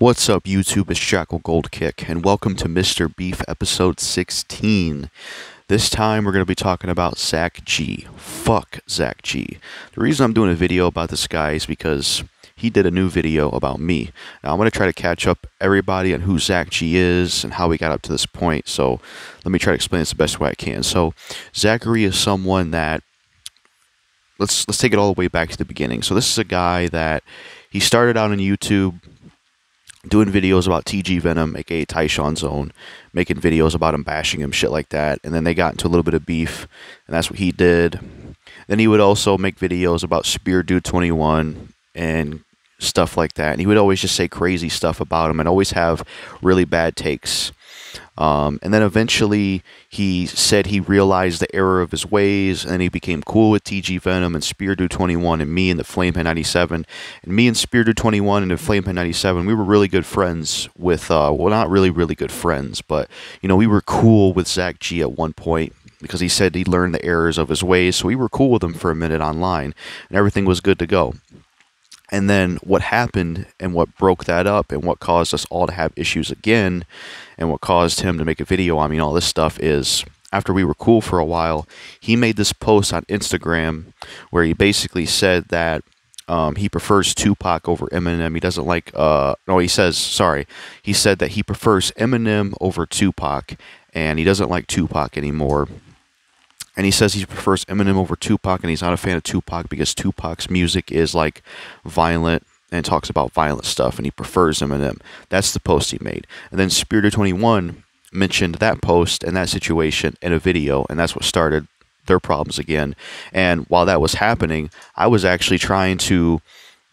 What's up, YouTube? It's Jackal Goldkick, and welcome to Mr. Beef episode 16. This time, we're going to be talking about Zach G. Fuck Zach G. The reason I'm doing a video about this guy is because he did a new video about me. Now, I'm going to try to catch up everybody on who Zach G is and how we got up to this point. So, let me try to explain this the best way I can. So, Zach G is someone that let's let's take it all the way back to the beginning. So, this is a guy that he started out on YouTube doing videos about TG Venom, aka Tyshawn Zone, making videos about him bashing him, shit like that. And then they got into a little bit of beef, and that's what he did. Then he would also make videos about Spear Dude 21 and stuff like that. And he would always just say crazy stuff about him and always have really bad takes. Um, and then eventually he said he realized the error of his ways and he became cool with TG Venom and Spear Dude 21 and me and the Flamehead 97. And me and Spear Dude 21 and the Flamehead 97, we were really good friends with, uh, well, not really, really good friends, but, you know, we were cool with Zach G at one point because he said he learned the errors of his ways. So we were cool with him for a minute online and everything was good to go. And then what happened and what broke that up and what caused us all to have issues again and what caused him to make a video I mean all this stuff is after we were cool for a while, he made this post on Instagram where he basically said that um, he prefers Tupac over Eminem. He doesn't like, uh, no, he says, sorry, he said that he prefers Eminem over Tupac and he doesn't like Tupac anymore and he says he prefers Eminem over Tupac, and he's not a fan of Tupac because Tupac's music is like violent and talks about violent stuff, and he prefers Eminem. That's the post he made. And then Dude 21 mentioned that post and that situation in a video, and that's what started their problems again. And while that was happening, I was actually trying to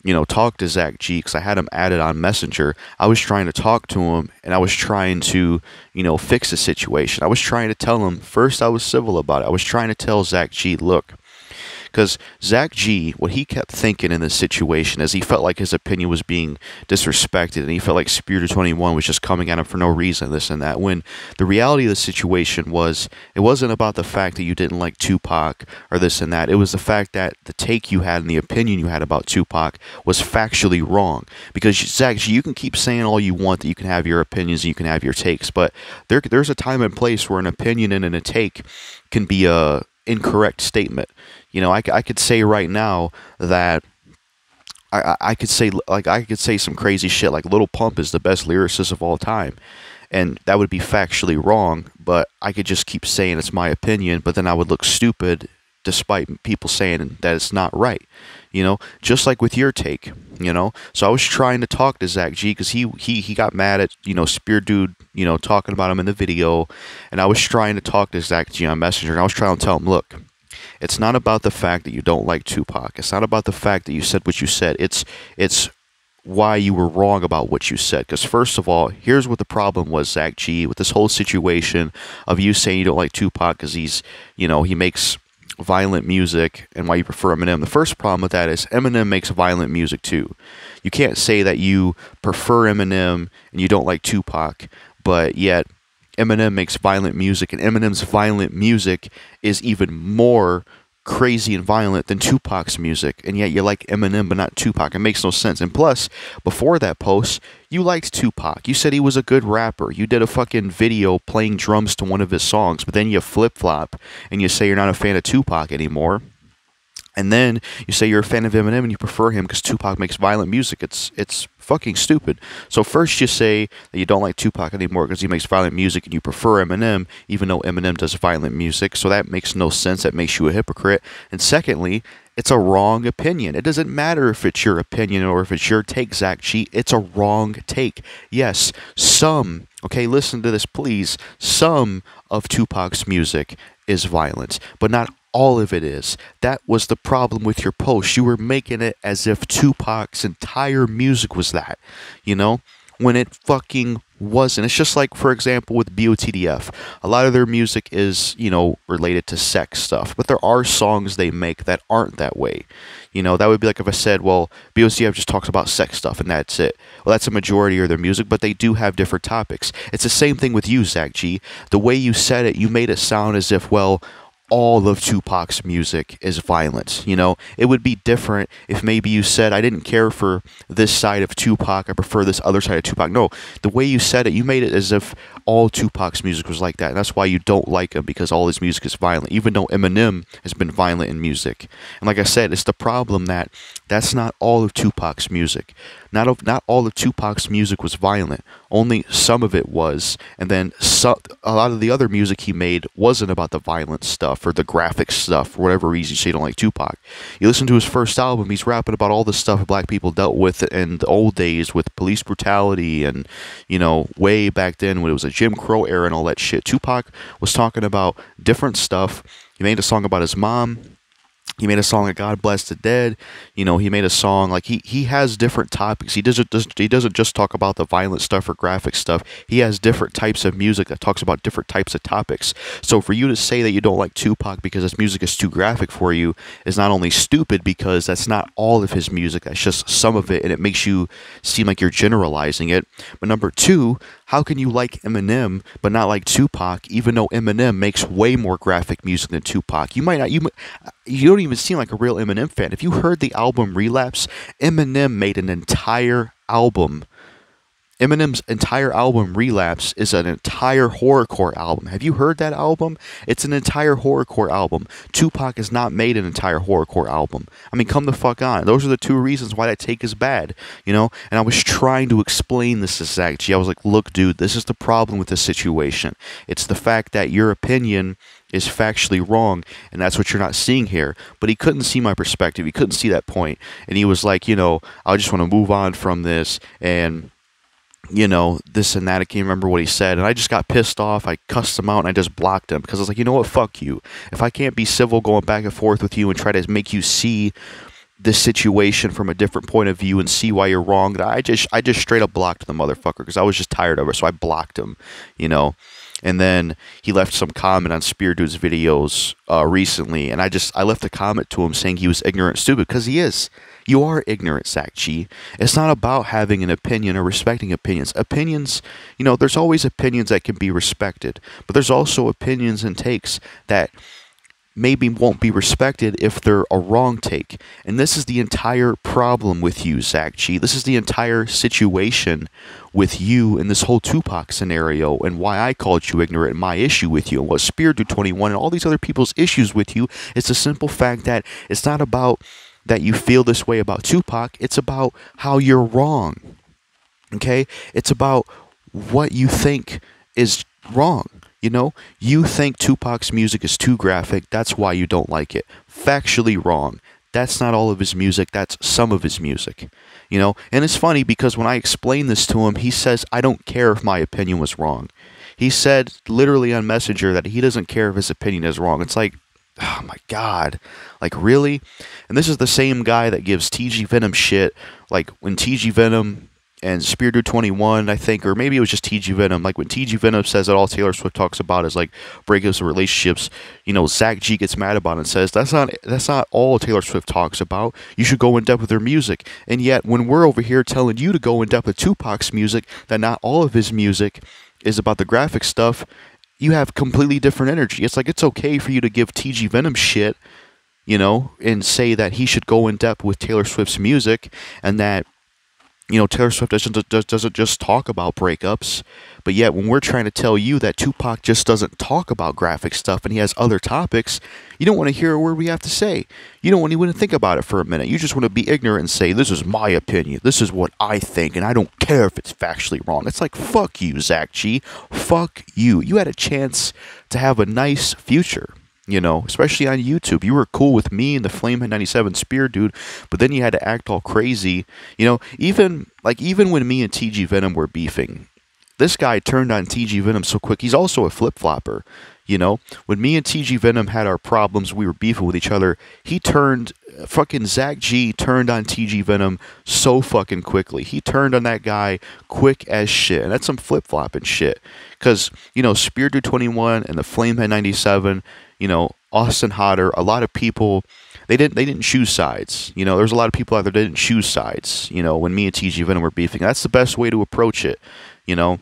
you know, talk to Zach G because I had him added on Messenger. I was trying to talk to him and I was trying to, you know, fix the situation. I was trying to tell him, first, I was civil about it. I was trying to tell Zach G, look, because Zach G, what he kept thinking in this situation is he felt like his opinion was being disrespected and he felt like Spear Dude 21 was just coming at him for no reason, this and that. When the reality of the situation was, it wasn't about the fact that you didn't like Tupac or this and that. It was the fact that the take you had and the opinion you had about Tupac was factually wrong. Because Zach G, you can keep saying all you want that you can have your opinions and you can have your takes, but there, there's a time and place where an opinion and a take can be a incorrect statement. You know, I, I could say right now that I, I could say like I could say some crazy shit like Lil Pump is the best lyricist of all time, and that would be factually wrong. But I could just keep saying it's my opinion, but then I would look stupid despite people saying that it's not right. You know, just like with your take. You know, so I was trying to talk to Zach G because he he he got mad at you know Spear Dude you know talking about him in the video, and I was trying to talk to Zach G on Messenger, and I was trying to tell him, look it's not about the fact that you don't like Tupac. It's not about the fact that you said what you said. It's it's why you were wrong about what you said. Because first of all, here's what the problem was, Zach G, with this whole situation of you saying you don't like Tupac because he's, you know, he makes violent music and why you prefer Eminem. The first problem with that is Eminem makes violent music too. You can't say that you prefer Eminem and you don't like Tupac, but yet Eminem makes violent music, and Eminem's violent music is even more crazy and violent than Tupac's music, and yet you like Eminem but not Tupac. It makes no sense. And plus, before that post, you liked Tupac. You said he was a good rapper. You did a fucking video playing drums to one of his songs, but then you flip flop and you say you're not a fan of Tupac anymore. And then you say you're a fan of Eminem and you prefer him because Tupac makes violent music. It's it's fucking stupid. So first you say that you don't like Tupac anymore because he makes violent music and you prefer Eminem, even though Eminem does violent music. So that makes no sense. That makes you a hypocrite. And secondly, it's a wrong opinion. It doesn't matter if it's your opinion or if it's your take, Zach G. It's a wrong take. Yes, some, okay, listen to this, please. Some of Tupac's music is violent, but not all of it is. That was the problem with your post. You were making it as if Tupac's entire music was that, you know, when it fucking wasn't. It's just like, for example, with BOTDF. A lot of their music is, you know, related to sex stuff, but there are songs they make that aren't that way. You know, that would be like if I said, well, BOTDF just talks about sex stuff and that's it. Well, that's a majority of their music, but they do have different topics. It's the same thing with you, Zach G. The way you said it, you made it sound as if, well, all of Tupac's music is violent. You know, it would be different if maybe you said, I didn't care for this side of Tupac, I prefer this other side of Tupac. No, the way you said it, you made it as if all Tupac's music was like that. And that's why you don't like him, because all his music is violent, even though Eminem has been violent in music. And like I said, it's the problem that that's not all of Tupac's music. Not of, not all of Tupac's music was violent. Only some of it was, and then so, a lot of the other music he made wasn't about the violent stuff or the graphic stuff for whatever reason you say you don't like Tupac. You listen to his first album, he's rapping about all the stuff black people dealt with in the old days with police brutality and you know way back then when it was a Jim Crow era and all that shit. Tupac was talking about different stuff. He made a song about his mom he made a song like God Bless the Dead. You know, he made a song like he he has different topics. He doesn't just he doesn't just talk about the violent stuff or graphic stuff. He has different types of music that talks about different types of topics. So for you to say that you don't like Tupac because his music is too graphic for you is not only stupid because that's not all of his music. That's just some of it, and it makes you seem like you're generalizing it. But number two, how can you like Eminem but not like Tupac, even though Eminem makes way more graphic music than Tupac? You might not you you don't even seem like a real Eminem fan. If you heard the album Relapse, Eminem made an entire album Eminem's entire album Relapse is an entire horrorcore album. Have you heard that album? It's an entire horrorcore album. Tupac has not made an entire horrorcore album. I mean, come the fuck on. Those are the two reasons why that take is bad, you know? And I was trying to explain this to Zach G. I was like, look, dude, this is the problem with this situation. It's the fact that your opinion is factually wrong, and that's what you're not seeing here. But he couldn't see my perspective. He couldn't see that point. And he was like, you know, I just want to move on from this and you know, this and that. I can't remember what he said. And I just got pissed off. I cussed him out and I just blocked him because I was like, you know what? Fuck you. If I can't be civil going back and forth with you and try to make you see this situation from a different point of view and see why you're wrong, I just I just straight up blocked the motherfucker because I was just tired of it. So I blocked him, you know. And then he left some comment on Spear Dude's videos uh, recently, and I just I left a comment to him saying he was ignorant, stupid, because he is. You are ignorant, Zach. It's not about having an opinion or respecting opinions. Opinions, you know, there's always opinions that can be respected, but there's also opinions and takes that maybe won't be respected if they're a wrong take. And this is the entire problem with you, Zach G. This is the entire situation with you in this whole Tupac scenario and why I called you ignorant and my issue with you and what Spear Dude 21 and all these other people's issues with you. It's the simple fact that it's not about that you feel this way about Tupac. It's about how you're wrong. Okay? It's about what you think is wrong. You know, you think Tupac's music is too graphic. That's why you don't like it. Factually wrong. That's not all of his music. That's some of his music. You know, and it's funny because when I explain this to him, he says, I don't care if my opinion was wrong. He said literally on Messenger that he doesn't care if his opinion is wrong. It's like, oh my god like really and this is the same guy that gives tg venom shit like when tg venom and Spear Dude 21, I think, or maybe it was just TG Venom. Like when TG Venom says that all Taylor Swift talks about is like breakups and relationships, you know, Zach G gets mad about it and says that's not that's not all Taylor Swift talks about. You should go in depth with her music. And yet when we're over here telling you to go in depth with Tupac's music, that not all of his music is about the graphic stuff, you have completely different energy. It's like it's okay for you to give TG Venom shit, you know, and say that he should go in depth with Taylor Swift's music and that you know Taylor Swift doesn't doesn't just talk about breakups, but yet when we're trying to tell you that Tupac just doesn't talk about graphic stuff and he has other topics, you don't want to hear a word we have to say. You don't want to even think about it for a minute. You just want to be ignorant and say this is my opinion. This is what I think, and I don't care if it's factually wrong. It's like fuck you, Zach G. Fuck you. You had a chance to have a nice future you know, especially on YouTube. You were cool with me and the Flamehead 97 Spear dude, but then you had to act all crazy. You know, even like even when me and TG Venom were beefing, this guy turned on TG Venom so quick. He's also a flip flopper. You know, when me and TG Venom had our problems, we were beefing with each other. He turned fucking Zach G turned on TG Venom so fucking quickly. He turned on that guy quick as shit. And that's some flip flopping shit. Because, you know, Spear Dude 21 and the Flamehead 97 you know, Austin Hodder, a lot of people they didn't they didn't choose sides. You know, there's a lot of people out there that didn't choose sides, you know, when me and TG Venom were beefing. That's the best way to approach it, you know.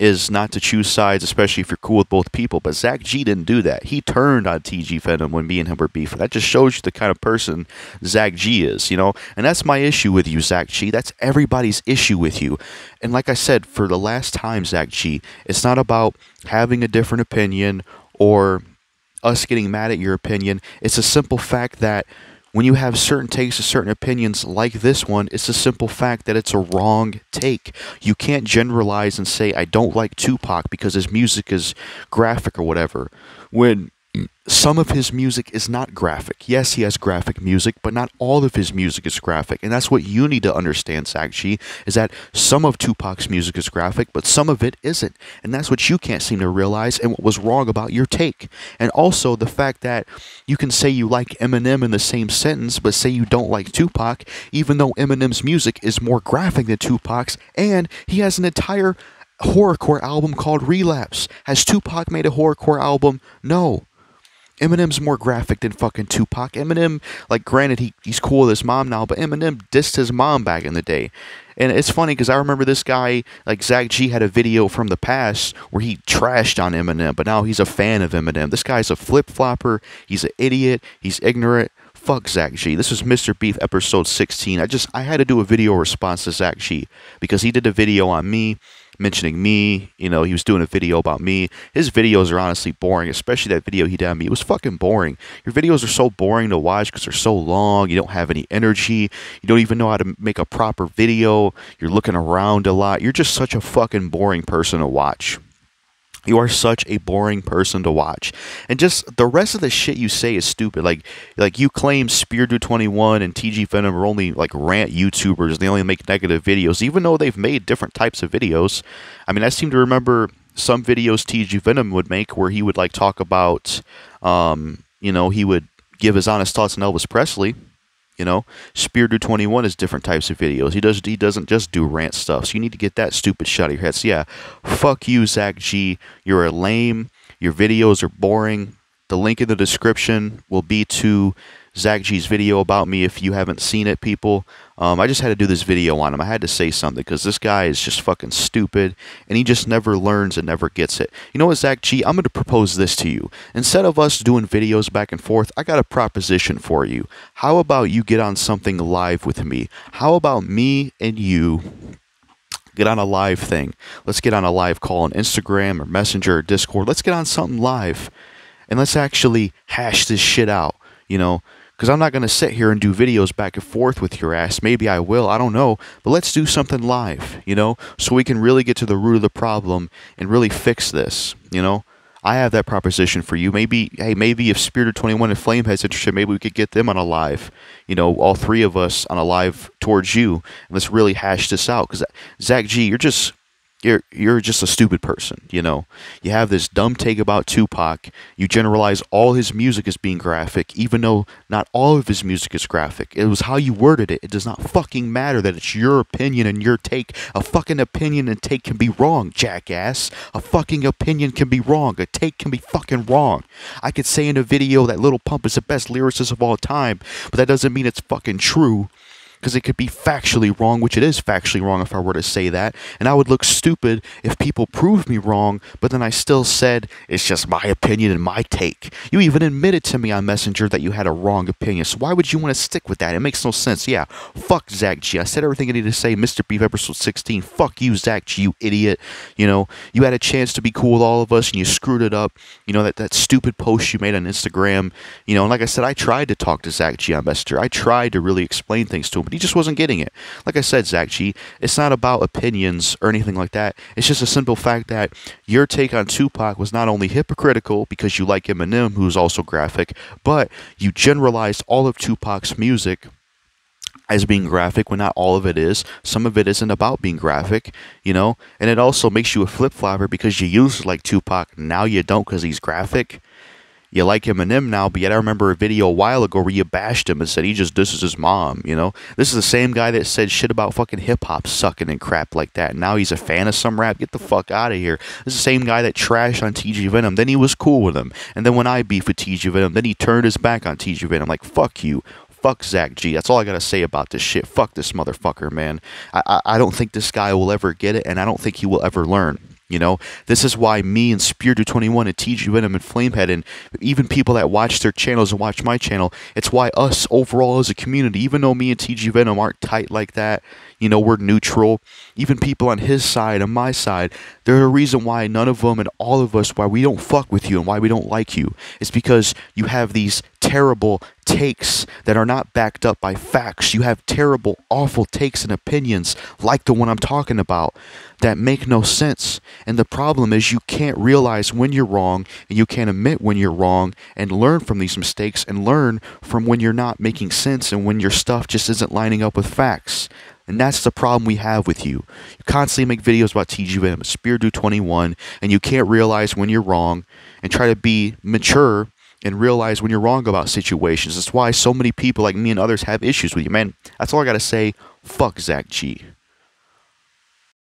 is not to choose sides, especially if you're cool with both people. But Zach G didn't do that. He turned on TG Venom when me and him were beefing. That just shows you the kind of person Zach G is, you know? And that's my issue with you, Zach G. That's everybody's issue with you. And like I said, for the last time, Zach G, it's not about having a different opinion or us getting mad at your opinion. It's a simple fact that when you have certain takes or certain opinions like this one, it's a simple fact that it's a wrong take. You can't generalize and say, I don't like Tupac because his music is graphic or whatever. When some of his music is not graphic. Yes, he has graphic music, but not all of his music is graphic. And that's what you need to understand, Zach G, is that some of Tupac's music is graphic, but some of it isn't. And that's what you can't seem to realize and what was wrong about your take. And also the fact that you can say you like Eminem in the same sentence, but say you don't like Tupac, even though Eminem's music is more graphic than Tupac's, and he has an entire horrorcore album called Relapse. Has Tupac made a horrorcore album? No. Eminem's more graphic than fucking Tupac. Eminem, like, granted, he, he's cool with his mom now, but Eminem dissed his mom back in the day. And it's funny because I remember this guy, like Zach G, had a video from the past where he trashed on Eminem, but now he's a fan of Eminem. This guy's a flip flopper. He's an idiot. He's ignorant. Fuck Zach G. This was Mr. Beef episode 16. I just, I had to do a video response to Zach G because he did a video on me mentioning me. You know, he was doing a video about me. His videos are honestly boring, especially that video he did on me. It was fucking boring. Your videos are so boring to watch because they're so long. You don't have any energy. You don't even know how to make a proper video. You're looking around a lot. You're just such a fucking boring person to watch. You are such a boring person to watch. And just the rest of the shit you say is stupid. Like like you claim Spear21 and TG Venom are only like rant YouTubers. They only make negative videos, even though they've made different types of videos. I mean, I seem to remember some videos TG Venom would make where he would like talk about um, you know, he would give his honest thoughts on Elvis Presley you know, Spear Dude 21 is different types of videos. He does he doesn't just do rant stuff. So you need to get that stupid shut of your head. So yeah, fuck you, Zach G. You're a lame. Your videos are boring. The link in the description will be to Zach G's video about me if you haven't seen it, people. Um, I just had to do this video on him. I had to say something because this guy is just fucking stupid and he just never learns and never gets it. You know what, Zach G? I'm going to propose this to you. Instead of us doing videos back and forth, I got a proposition for you. How about you get on something live with me? How about me and you get on a live thing. Let's get on a live call on Instagram or Messenger or Discord. Let's get on something live and let's actually hash this shit out. You know, because I'm not going to sit here and do videos back and forth with your ass. Maybe I will, I don't know. But let's do something live, you know, so we can really get to the root of the problem and really fix this, you know. I have that proposition for you. Maybe, hey, maybe if Spear Dude 21 and Flame has interest, maybe we could get them on a live. You know, all three of us on a live towards you. And let's really hash this out. Because Zach G, you're just you're you're just a stupid person, you know. You have this dumb take about Tupac. You generalize all his music as being graphic, even though not all of his music is graphic. It was how you worded it. It does not fucking matter that it's your opinion and your take. A fucking opinion and take can be wrong, jackass. A fucking opinion can be wrong. A take can be fucking wrong. I could say in a video that Lil Pump is the best lyricist of all time, but that doesn't mean it's fucking true because it could be factually wrong, which it is factually wrong if I were to say that. And I would look stupid if people proved me wrong, but then I still said it's just my opinion and my take. You even admitted to me on Messenger that you had a wrong opinion. So why would you want to stick with that? It makes no sense. Yeah, fuck Zach G. I said everything I needed to say. Mr. Beef episode 16. Fuck you, Zach G, you idiot. You know, you had a chance to be cool with all of us and you screwed it up. You know, that, that stupid post you made on Instagram. You know, and like I said, I tried to talk to Zach G on Messenger. I tried to really explain things to him, but he just wasn't getting it. Like I said, Zach G, it's not about opinions or anything like that. It's just a simple fact that your take on Tupac was not only hypocritical because you like Eminem, who's also graphic, but you generalized all of Tupac's music as being graphic when not all of it is. Some of it isn't about being graphic, you know? And it also makes you a flip flopper because you used to like Tupac, now you don't because he's graphic you like Eminem now, but yet I remember a video a while ago where you bashed him and said he just this is his mom, you know? This is the same guy that said shit about fucking hip hop sucking and crap like that. Now he's a fan of some rap. Get the fuck out of here. This is the same guy that trashed on TG Venom. Then he was cool with him. And then when I beef with TG Venom, then he turned his back on TG Venom. Like, fuck you. Fuck Zach G. That's all I gotta say about this shit. Fuck this motherfucker, man. I, I, I don't think this guy will ever get it, and I don't think he will ever learn. You know, this is why me and Spear21 and TG Venom and Flamehead and even people that watch their channels and watch my channel, it's why us overall as a community, even though me and TG Venom aren't tight like that, you know, we're neutral. Even people on his side and my side, there's a reason why none of them and all of us, why we don't fuck with you and why we don't like you. It's because you have these terrible takes that are not backed up by facts. You have terrible, awful takes and opinions like the one I'm talking about that make no sense. And the problem is you can't realize when you're wrong and you can't admit when you're wrong and learn from these mistakes and learn from when you're not making sense and when your stuff just isn't lining up with facts. And that's the problem we have with you. You constantly make videos about TG Venom, Speardo21, and you can't realize when you're wrong and try to be mature and realize when you're wrong about situations. That's why so many people like me and others have issues with you. Man, that's all I got to say. Fuck Zach G.